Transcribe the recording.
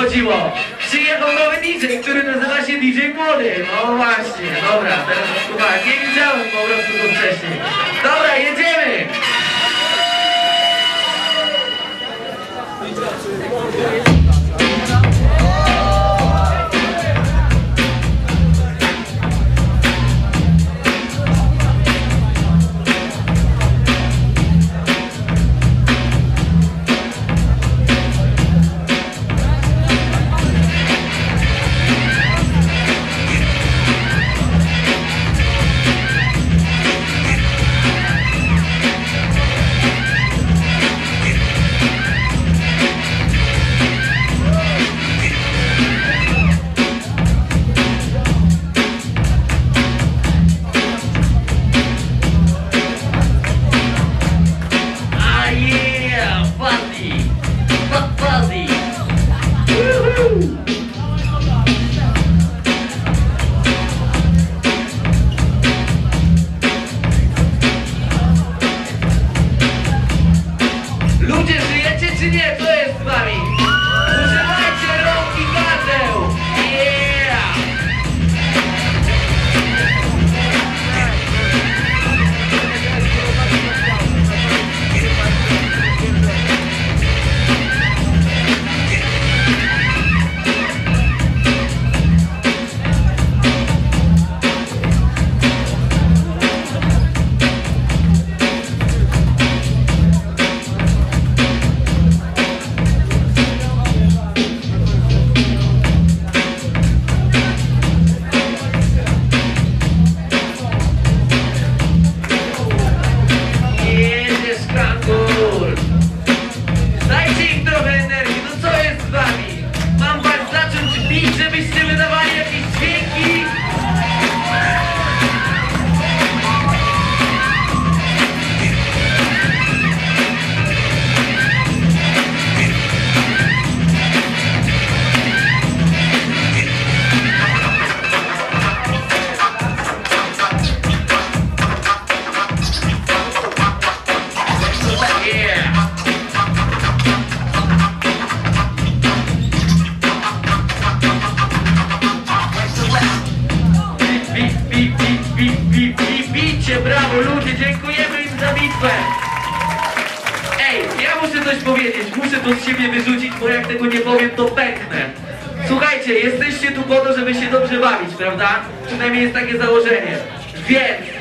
chodziło. Przyjechał nowy DJ, który nazywa się DJ Młody. No właśnie, dobra, teraz słuchaj, nie widziałem po prostu go wcześniej. Dobra, jedziemy! Windows in there. Coś powiedzieć, muszę to z siebie wyrzucić, bo jak tego nie powiem, to pęknę. Słuchajcie, jesteście tu po to, żeby się dobrze bawić, prawda? Przynajmniej jest takie założenie. Więc